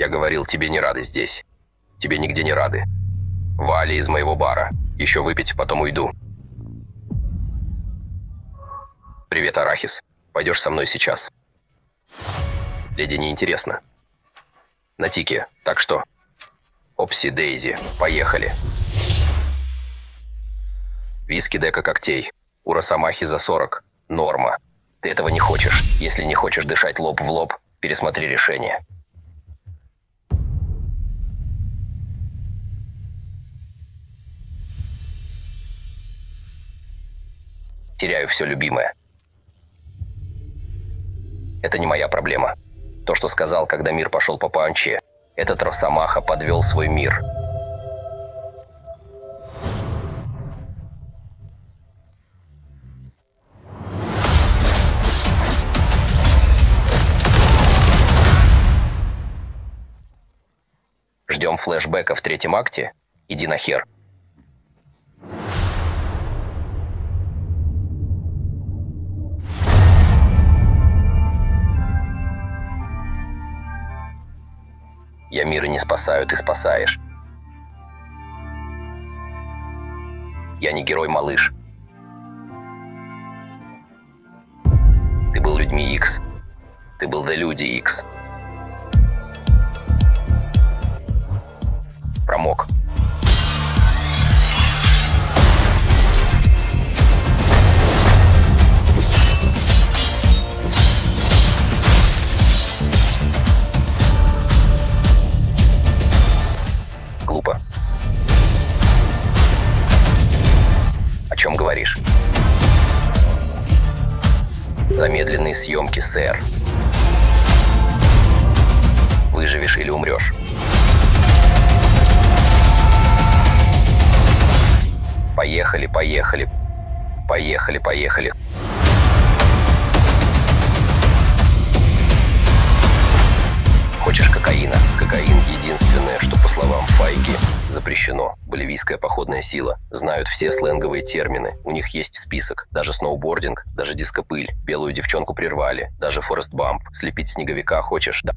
Я говорил, тебе не рады здесь. Тебе нигде не рады. Вали из моего бара. Еще выпить, потом уйду. Привет, Арахис. Пойдешь со мной сейчас. Леди неинтересно. На тике, так что... Опси Дейзи, поехали. Виски дека когтей. У Росомахи за 40. Норма. Ты этого не хочешь. Если не хочешь дышать лоб в лоб, пересмотри решение. Теряю все любимое. Это не моя проблема. То, что сказал, когда мир пошел по панче, этот Росомаха подвел свой мир. Ждем флешбека в третьем акте? Иди на хер. Я мира не спасаю, ты спасаешь. Я не герой, малыш. Ты был людьми X. Ты был The Люди X. Глупо. О чем говоришь? Замедленные съемки, сэр. Выживешь или умрешь. Поехали, поехали. Поехали, поехали. Запрещено. Боливийская походная сила. Знают все сленговые термины. У них есть список. Даже сноубординг, даже дископыль. Белую девчонку прервали. Даже Forrest Bump. Слепить снеговика хочешь? Да.